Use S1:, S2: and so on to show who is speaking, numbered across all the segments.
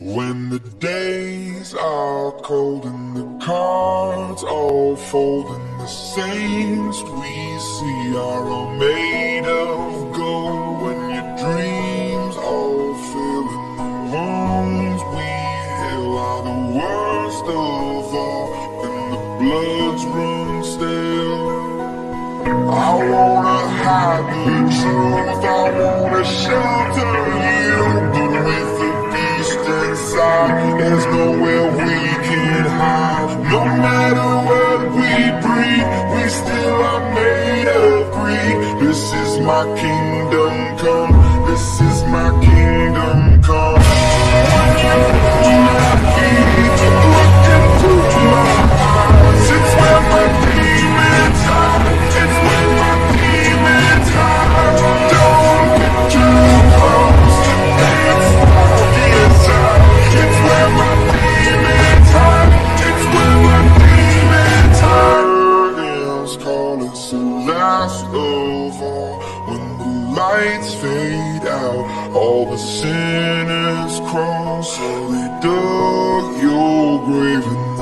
S1: When the days are cold and the cards all fold and the saints we see are all made of gold when your dreams all fill in the wounds we heal are the worst of all and the bloods run stale I wanna hide the truth, I wanna shelter you No matter what we breed, we still are made of greed. This is my kingdom come, Call the last of all. When the lights fade out All the sinners cross. They dug your grave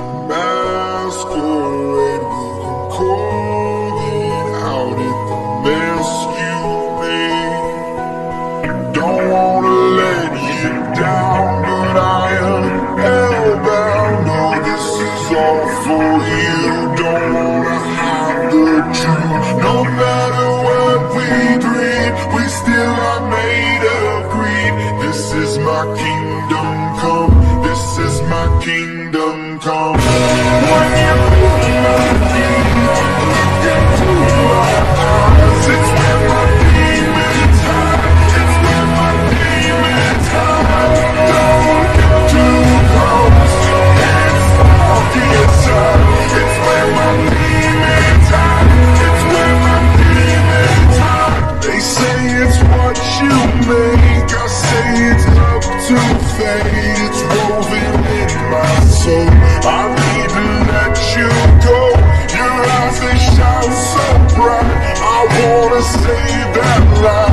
S1: It's woven in my soul I need to let you go Your eyes they shine so bright. I wanna save that light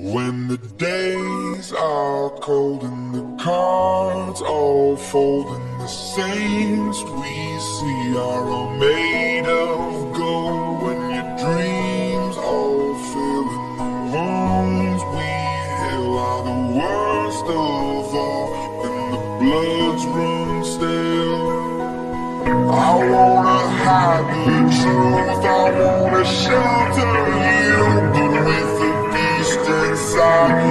S1: When the days are cold and the cards all fold and the saints we see are all made of gold when your dreams all fill in the wounds we heal are the worst of all and the bloods run stale I wanna hide the truth, I wanna shelter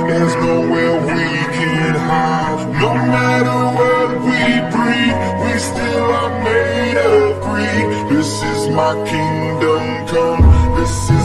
S1: there's nowhere we can hide. No matter what we breathe, we still are made of greed. This is my kingdom come, this is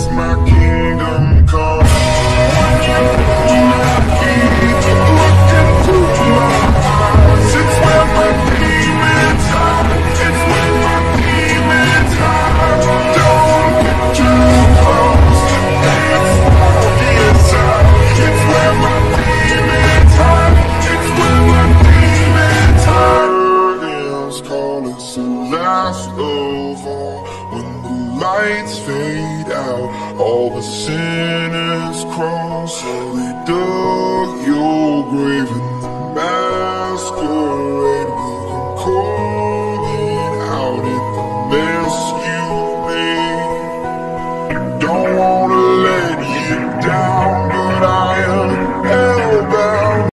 S1: the last of all When the lights fade out All the sinners cross. So they dug your grave